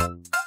何?